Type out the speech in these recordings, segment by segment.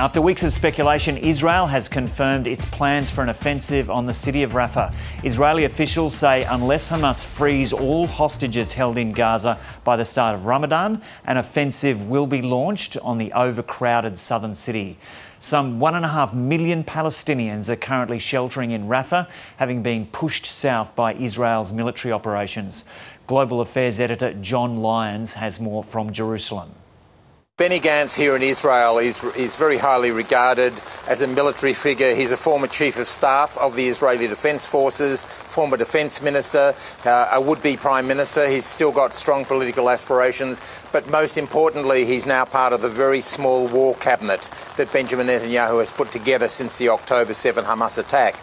After weeks of speculation, Israel has confirmed its plans for an offensive on the city of Rafah. Israeli officials say unless Hamas frees all hostages held in Gaza by the start of Ramadan, an offensive will be launched on the overcrowded southern city. Some one and a half million Palestinians are currently sheltering in Rafah, having been pushed south by Israel's military operations. Global Affairs editor John Lyons has more from Jerusalem. Benny Gantz here in Israel is, is very highly regarded as a military figure. He's a former chief of staff of the Israeli Defense Forces, former defense minister, uh, a would-be prime minister. He's still got strong political aspirations, but most importantly, he's now part of the very small war cabinet that Benjamin Netanyahu has put together since the October 7 Hamas attack.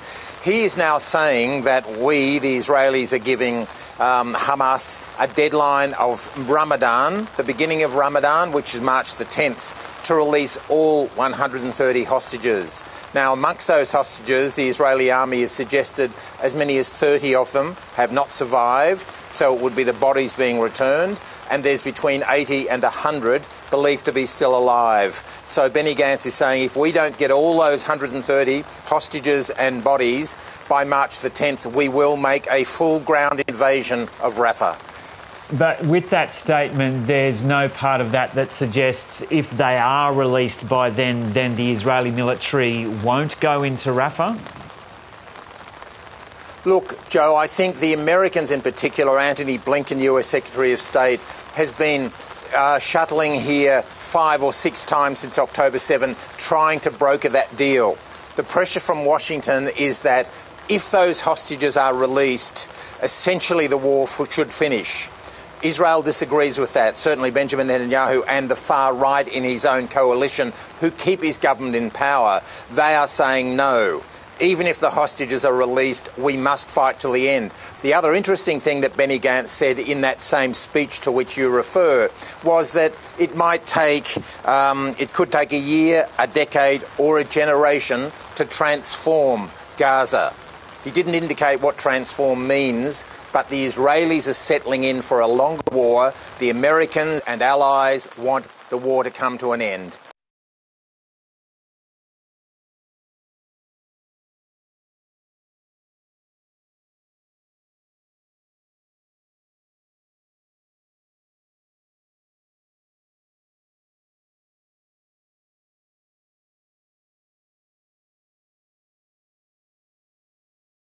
He is now saying that we, the Israelis, are giving um, Hamas a deadline of Ramadan, the beginning of Ramadan, which is March the 10th, to release all 130 hostages. Now, amongst those hostages, the Israeli army has suggested as many as 30 of them have not survived, so it would be the bodies being returned and there's between 80 and 100 believed to be still alive. So Benny Gantz is saying if we don't get all those 130 hostages and bodies by March the 10th, we will make a full ground invasion of Rafah. But with that statement, there's no part of that that suggests if they are released by then, then the Israeli military won't go into Rafah? Look, Joe, I think the Americans in particular, Antony Blinken, US Secretary of State, has been uh, shuttling here five or six times since October 7, trying to broker that deal. The pressure from Washington is that if those hostages are released, essentially the war should finish. Israel disagrees with that. Certainly, Benjamin Netanyahu and the far right in his own coalition, who keep his government in power, they are saying no even if the hostages are released, we must fight till the end. The other interesting thing that Benny Gantz said in that same speech to which you refer was that it might take, um, it could take a year, a decade, or a generation to transform Gaza. He didn't indicate what transform means, but the Israelis are settling in for a longer war. The Americans and allies want the war to come to an end.